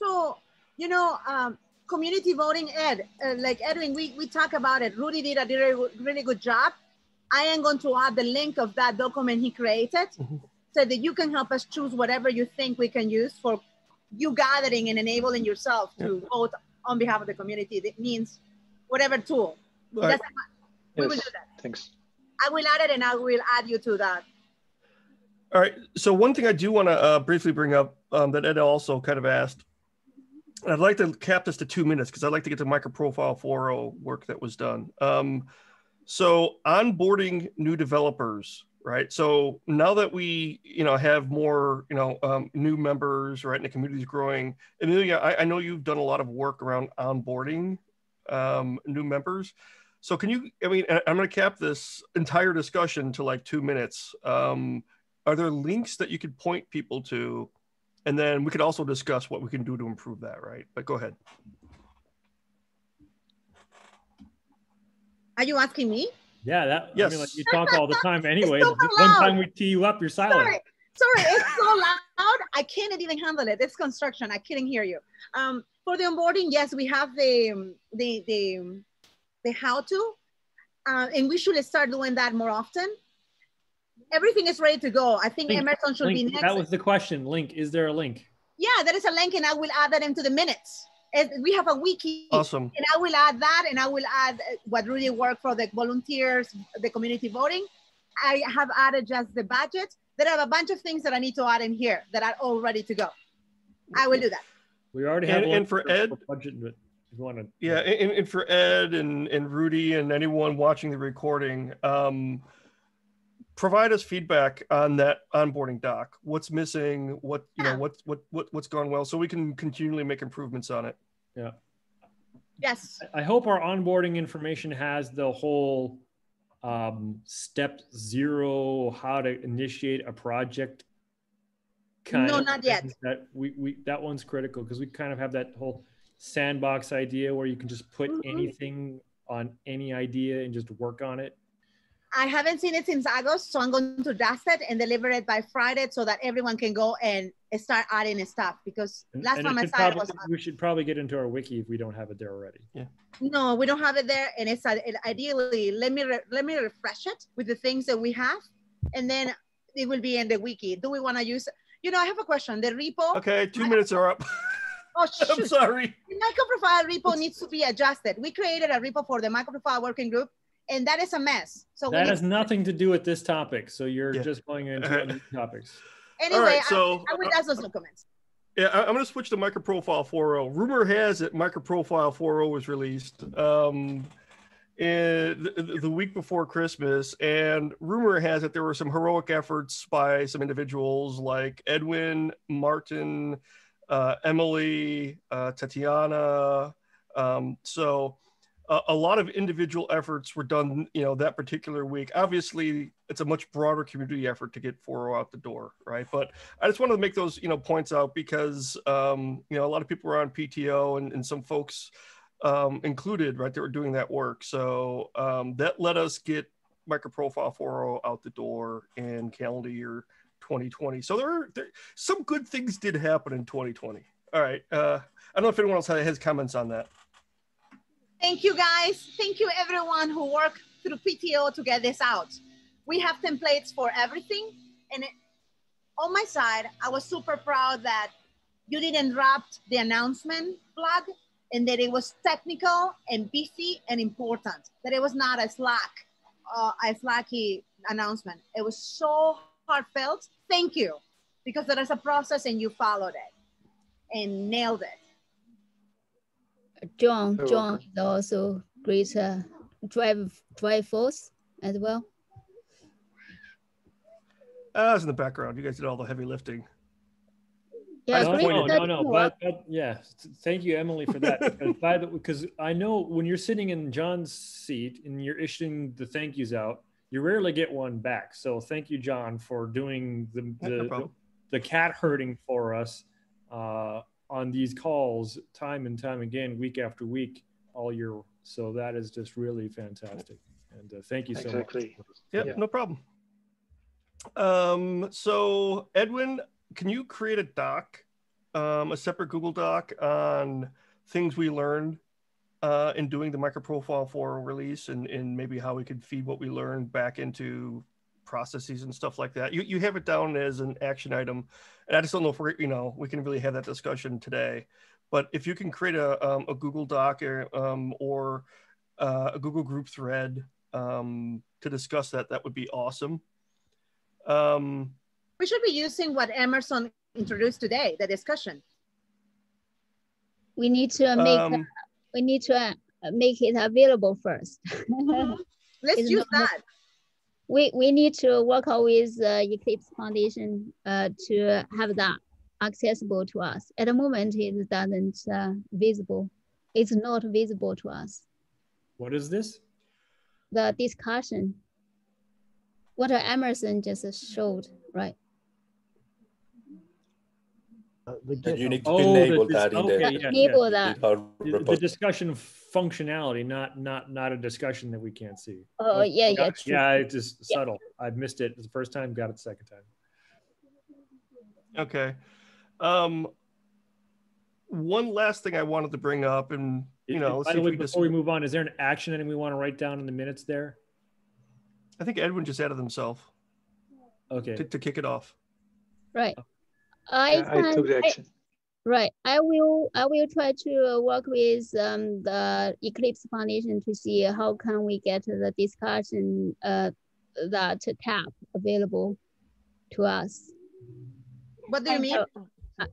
So, you know, um, community voting, Ed, uh, like Edwin, we, we talk about it. Rudy did a really, really good job. I am going to add the link of that document he created mm -hmm. so that you can help us choose whatever you think we can use for you gathering and enabling yourself to yeah. vote on behalf of the community. That means whatever tool. Right. We will do that. Thanks. I will add it and I will add you to that. All right. So one thing I do want to uh, briefly bring up um, that Ed also kind of asked, I'd like to cap this to two minutes because I'd like to get to microprofile 4.0 work that was done. Um, so onboarding new developers, right? So now that we, you know, have more, you know, um, new members, right, and the community is growing. Amelia, I, I, know you've done a lot of work around onboarding um, new members. So can you, I mean, I'm going to cap this entire discussion to like two minutes. Um, are there links that you could point people to? And then we could also discuss what we can do to improve that, right? But go ahead. Are you asking me? Yeah, that. Yes. I mean, like you talk all the time (laughs) anyway. One time we tee you up, you're silent. Sorry. Sorry, it's so loud. I can't even handle it. It's construction. I couldn't hear you. Um, for the onboarding, yes, we have the the the, the how to, uh, and we should start doing that more often. everything is ready to go. I think link, Emerson should link, be next. That was the question. Link, is there a link? Yeah, there is a link and I will add that into the minutes. And we have a wiki. Awesome. And I will add that and I will add what really worked for the volunteers, the community voting. I have added just the budget. There are a bunch of things that I need to add in here that are all ready to go. I will do that. We already have and, and for Ed, budget, but if you want to. Yeah, and, and for Ed and, and Rudy and anyone watching the recording, um, provide us feedback on that onboarding doc. What's missing? What you know? What what what what's gone well, so we can continually make improvements on it. Yeah. Yes. I hope our onboarding information has the whole um, step zero, how to initiate a project. Kind no, not yet. That we, we that one's critical because we kind of have that whole sandbox idea where you can just put mm-hmm. anything on any idea and just work on it. I haven't seen it since August, so I'm going to draft it and deliver it by Friday so that everyone can go and start adding stuff. Because last and time I saw it was. We should probably get into our wiki if we don't have it there already. Yeah. No, we don't have it there, and it's uh, it, ideally let me let me refresh it with the things that we have, and then it will be in the wiki. Do we want to use? You know, I have a question. The repo. Okay, two minutes are up. (laughs) Oh, shoot. I'm sorry. The microprofile repo needs to be adjusted. We created a repo for the microprofile working group and that is a mess. So that has nothing to do with this topic. So you're yeah. just going into (laughs) other topics. Anyway, right, so, I, I would ask those documents. Yeah, I'm going to switch to MicroProfile 4.0. Rumor has it MicroProfile 4.0 was released um, in the, the, week before Christmas, and rumor has it there were some heroic efforts by some individuals like Edwin, Martin, uh, Emily, uh, Tatiana. Um, so a, lot of individual efforts were done, you know, that particular week. Obviously, it's a much broader community effort to get 4 out the door, right? But I just wanted to make those, you know, points out because, um, you know, a lot of people were on PTO and, and some folks um, included, right? They were doing that work. So um, that let us get microprofile 4 out the door in calendar year 2020. So there are there, some good things did happen in 2020. All right. Uh, I don't know if anyone else has comments on that. Thank you guys. Thank you everyone who worked through PTO to get this out. We have templates for everything. And it, on my side, I was super proud that you didn't wrap the announcement flag and that it was technical and busy and important, that it was not a slack, uh, a slacky announcement. It was so heartfelt. Thank you, because there is a process and you followed it and nailed it. John, John is also great uh, drive drive force as well. Uh, I was in the background. You guys did all the heavy lifting. Yeah, no, no, no, no, but, but, yeah, thank you, Emily, for that. because, (laughs) by the because I know when you're sitting in John's seat and you're issuing the thank yous out, you rarely get one back. So thank you, John, for doing the the, no the, the, cat herding for us. Uh, on these calls time and time again, week after week, all year. So that is just really fantastic. And uh, thank you so exactly. much. Yep, yeah, no problem. Um, so Edwin, can you create a doc, um, a separate Google Doc on things we learned uh, in doing the microprofile 4 release and, and maybe how we could feed what we learned back into processes and stuff like that. You, you have it down as an action item. And I just don't know if we're, you know, we can really have that discussion today. But if you can create a, um, a Google Doc or, um, or uh, a Google group thread um, to discuss that, that would be awesome. Um, we should be using what Emerson introduced today, the discussion. We need to make, um, we need to uh, make it available first. (laughs) Let's use that we, we need to work out with uh, Eclipse Foundation uh, to have that accessible to us. At the moment, it doesn't uh, visible. It's not visible to us. What is this? The discussion. What Emerson just showed, right? Uh, you need to oh, enable the, that in okay, the, yeah, enable yeah. that. The, the, discussion functionality, not not not a discussion that we can't see. Oh, oh yeah, yeah, true. yeah. It's just yeah. subtle. I've missed it the first time, got it the second time. Okay. Um, one last thing I wanted to bring up, and you know, by the way, we before we move on, is there an action item we want to write down in the minutes there? I think Edwin just added himself. Okay. To, to kick it off. Right. I, yeah, I took the action. I, right. I will. I will try to work with um, the Eclipse Foundation to see how can we get the discussion uh, that tab available to us. What do you mean? Uh,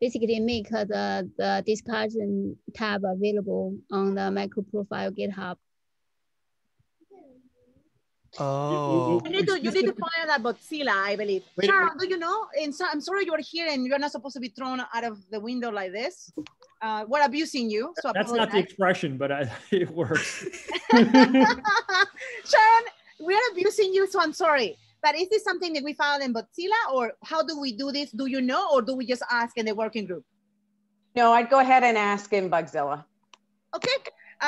basically make the, the discussion tab available on the micro profile GitHub. Oh. You need to, you need to find out about Sila, I believe. Wait, Sharon, wait. do you know? In so, I'm sorry you're here and you're not supposed to be thrown out of the window like this. Uh, we're abusing you. So That's not the expression, but I, (laughs) it works. (laughs) Sharon, we're abusing you, so I'm sorry. But is this something that we found in Bugzilla or how do we do this? Do you know, or do we just ask in the working group? No, I'd go ahead and ask in Bugzilla.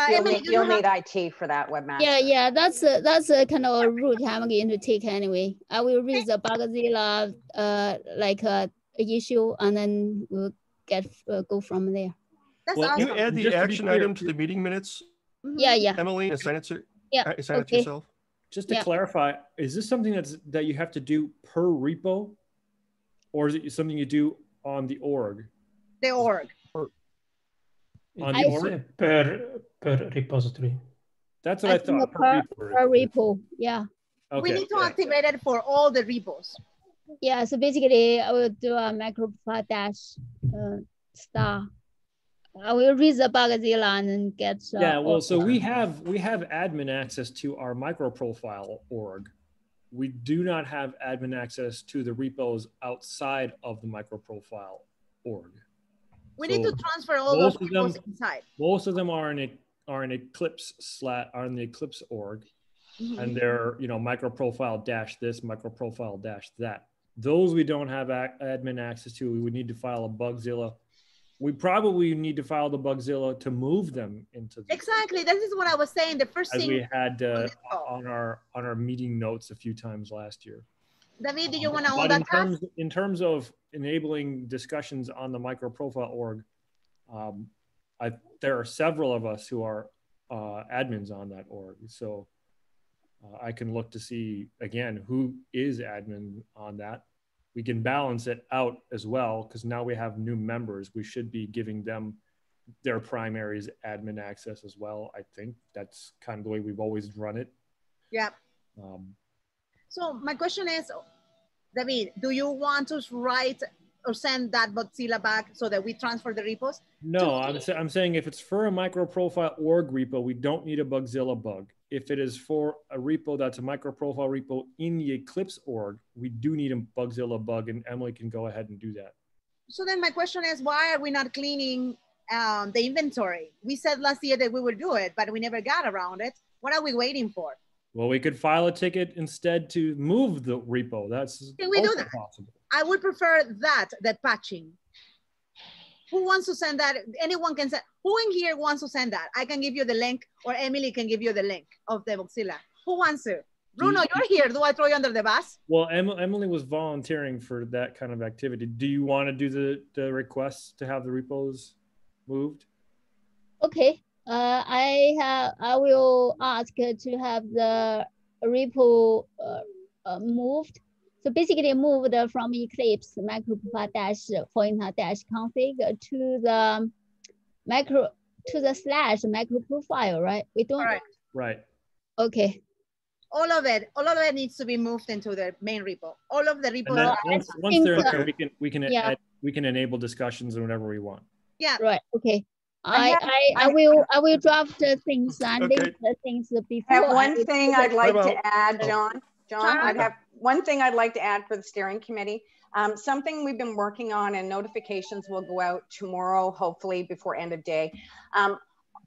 Okay. Uh, you'll, need, you'll need IT for that webmaster. Yeah, yeah, that's a, that's a kind of a route I'm going to take anyway. I will read the Bugzilla uh, like uh, issue and then we'll get uh, go from there. That's well, awesome. you add the Just action to item to the meeting minutes. Yeah, yeah. Emily, assign it to yeah. Assign okay. it to yourself. Just to yeah. clarify, is this something that's that you have to do per repo, or is it something you do on the org? The org. On the org per per repository. That's what I, I thought. Per, per, per repo, yeah. Okay. We need to activate it for all the repos. Yeah, so basically I will do a macro dash uh, star I will read the Bugzilla and get. Uh, yeah, well, so we have we have admin access to our microprofile org. We do not have admin access to the repos outside of the microprofile org. We so need to transfer all those them, inside. Most of them are in a are in Eclipse slat are in the Eclipse org, mm-hmm. and they're you know microprofile dash this microprofile dash that. Those we don't have admin access to. We would need to file a Bugzilla we probably need to file the Bugzilla to move them into the exactly. This is what I was saying. The first as thing we had uh, on our on our meeting notes a few times last year. David, do you want to own that in terms, in terms of enabling discussions on the microprofile org, um, I, there are several of us who are uh, admins on that org. So uh, I can look to see again who is admin on that we can balance it out as well because now we have new members. We should be giving them their primaries admin access as well. I think that's kind of the way we've always run it. Yeah. Um, so my question is, David, do you want to write or send that Bugzilla back so that we transfer the repos? No, I'm, I'm saying if it's for a micro profile org repo, we don't need a Bugzilla bug. If it is for a repo that's a micro profile repo in the Eclipse org, we do need a Bugzilla bug, and Emily can go ahead and do that. So then my question is, why are we not cleaning um, the inventory? We said last year that we would do it, but we never got around it. What are we waiting for? Well, we could file a ticket instead to move the repo. That's can we do that? Possible. I would prefer that, that patching. Who wants to send that? Anyone can send. Who in here wants to send that? I can give you the link, or Emily can give you the link of the Bugzilla. Who wants to? Bruno, you, are here. Do I throw you under the bus? Well, Emily was volunteering for that kind of activity. Do you want to do the, the request to have the repos moved? Okay. Uh, I have. I will ask to have the repo uh, uh, moved so basically moved from Eclipse microprofile dash pointer dash config to the micro to the slash microprofile, right? We don't. Right. Right. Okay. All of it, all of it needs to be moved into the main repo. All of the repos. Then, once, once they're there, we can we can yeah. add, we can enable discussions and whatever we want. Yeah. Right. Okay. I, I, I, will I will draft the things and okay. the things before. I have one thing I'd like to add, John. John, I'd have one thing I'd like to add for the steering committee, um, something we've been working on and notifications will go out tomorrow, hopefully before end of day. Um,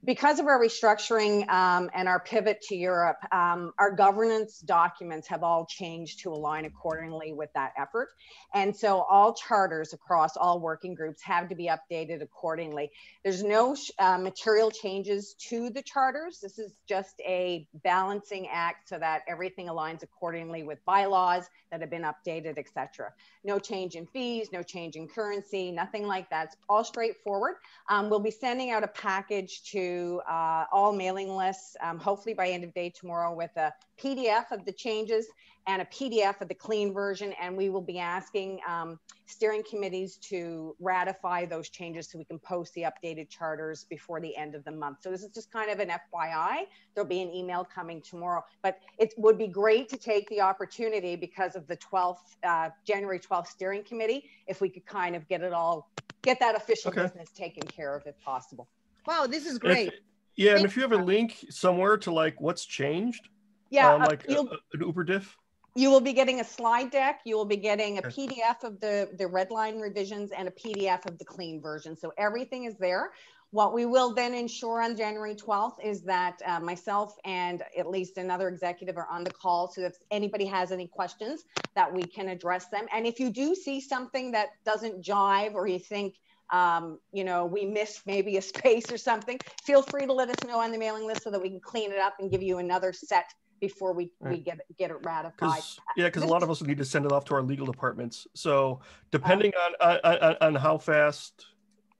because of our restructuring um, and our pivot to Europe, um, our governance documents have all changed to align accordingly with that effort. And so all charters across all working groups have to be updated accordingly. There's no uh, material changes to the charters. This is just a balancing act so that everything aligns accordingly with bylaws that have been updated, etc. No change in fees, no change in currency, nothing like that. It's all straightforward. Um, we'll be sending out a package to to uh, all mailing lists, um, hopefully by end of day tomorrow with a PDF of the changes and a PDF of the clean version. And we will be asking um, steering committees to ratify those changes so we can post the updated charters before the end of the month. So this is just kind of an FYI. There'll be an email coming tomorrow, but it would be great to take the opportunity because of the 12th, uh, January 12th steering committee, if we could kind of get it all, get that official okay. business taken care of if possible. Wow, this is great. If, yeah, and if you have a link somewhere to like what's changed, yeah, um, like uh, an Uber diff you will be getting a slide deck. You will be getting a PDF of the, the red line revisions and a PDF of the clean version. So everything is there. What we will then ensure on January 12th is that uh, myself and at least another executive are on the call. So if anybody has any questions that we can address them. And if you do see something that doesn't jive or you think, um, you know, we missed maybe a space or something, feel free to let us know on the mailing list so that we can clean it up and give you another set before we, right. we get get it ratified. Yeah, because a lot of us need to send it off to our legal departments. So depending um, on, on on how fast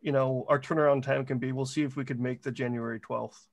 you know our turnaround time can be, we'll see if we could make the January twelfth.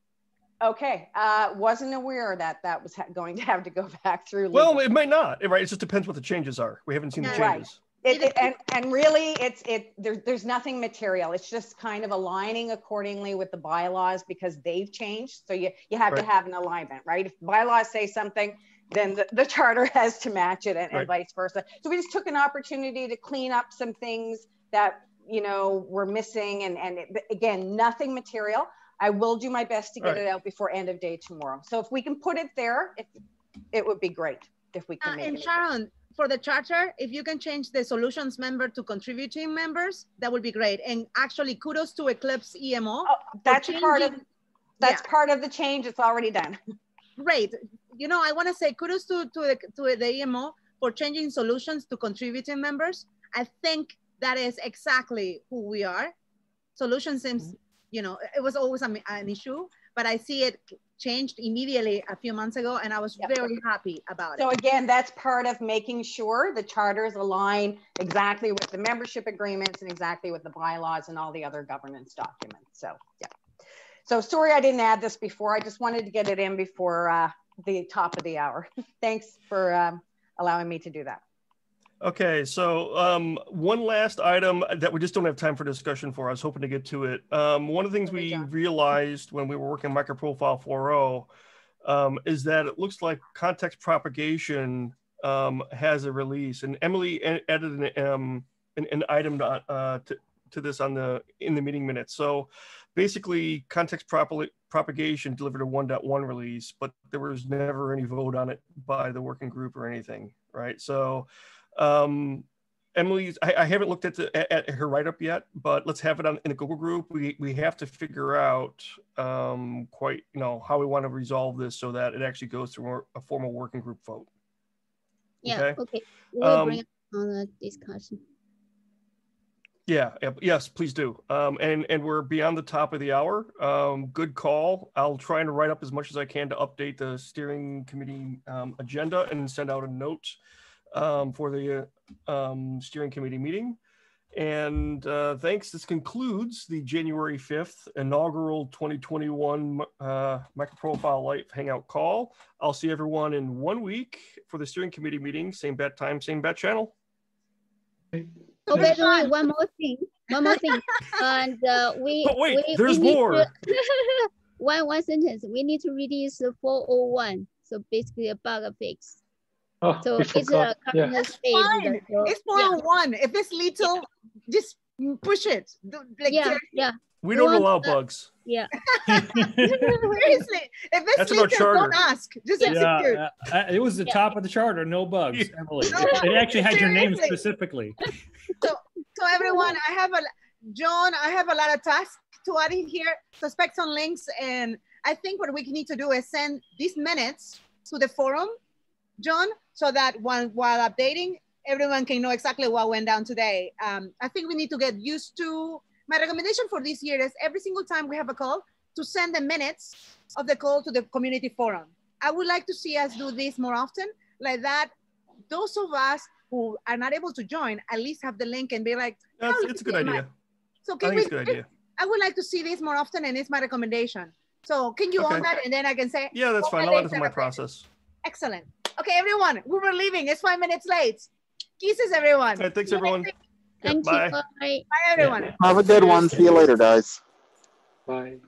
Okay, uh, wasn't aware that that was going to have to go (laughs) back through. Legal. Well, it might not. Right, it just depends what the changes are. We haven't seen the changes. Right. It, it, and, and really it's it there, there's nothing material. It's just kind of aligning accordingly with the bylaws because they've changed. So you you have right. to have an alignment right? If bylaws say something then the, the charter (laughs) has to match it and, right. and vice versa. So we just took an opportunity to clean up some things that you know were missing and and it, again nothing material. I will do my best to get right. it out before end of day tomorrow. So if we can put it there it, it would be great if we can uh, and sharon for the charter, if you can change the solutions member to contributing members, that would be great. And actually, kudos to Eclipse EMO. Oh, that's part of that's yeah. part of the change. It's already done. Great. You know, I want to say kudos to to the, to the EMO for changing solutions to contributing members. I think that is exactly who we are. Solutions seems, mm -hmm. you know, it was always an, an issue, but I see it changed immediately a few months ago and I was yep. very happy about so it. So again, that's part of making sure the charters align exactly with the membership agreements and exactly with the bylaws and all the other governance documents. So yeah. So sorry I didn't add this before. I just wanted to get it in before uh, the top of the hour. (laughs) Thanks for um, allowing me to do that. Okay, so um, one last item that we just don't have time for discussion for. I was hoping to get to it. Um, one of the things we realized when we were working MicroProfile 4.0 um, is that it looks like context propagation um, has a release, and Emily added an, um, an, an item to, uh, to, to, this on the in the meeting minutes. So basically, context prop propagation delivered a 1.1 release, but there was never any vote on it by the working group or anything, right? So um, Emily's, I, I, haven't looked at, the, at, at her write-up yet, but let's have it on in the Google group. We, we have to figure out um, quite, you know, how we want to resolve this so that it actually goes through a formal working group vote. Yeah, okay. okay. We'll um, bring it on the discussion. Yeah, yes, please do. Um, and and we're beyond the top of the hour. Um, good call. I'll try and write up as much as I can to update the steering committee um, agenda and send out a note um, for the um, steering committee meeting. And uh, thanks. This concludes the January 5th inaugural 2021 uh, Microprofile Live Hangout call. I'll see everyone in one week for the steering committee meeting. Same bat time, same bat channel. Oh, by the way, one more thing. One more thing. (laughs) and uh, we. But wait, we, there's we more. To, (laughs) one one sentence. We need to release the 401. So basically a bug fix. Oh, so it's a current yeah. It's fine. it's more yeah. one. If it's little, yeah. just push it. Like, yeah, yeah. We don't allow bugs. Yeah. (laughs) (laughs) Seriously, if it's That's little, don't ask. Just execute. Yeah, uh, it was the top of the charter. No bugs, Emily. No, it actually had your name specifically. (laughs) So, so everyone, I have a John. I have a lot of tasks to add in here. Suspects on links, and I think what we need to do is send these minutes to the forum John, so that when, while updating, everyone can know exactly what went down today. Um, I think we need to get used to, my recommendation for this year is every single time we have a call to send the minutes of the call to the community forum. I would like to see us do this more often, like that. Those of us who are not able to join at least have the link and be like, That's, oh, it's a good idea. So can we, I would like to see this more often, and it's my recommendation. So can you okay. own that, and then I can say, yeah, that's fine. I'll add it to my process. Excellent. Okay, everyone, we were leaving. It's five minutes late. Kisses, everyone. Right, thanks, everyone. Thank bye. you. Bye, bye everyone. Have a good one. See you later, guys. Bye.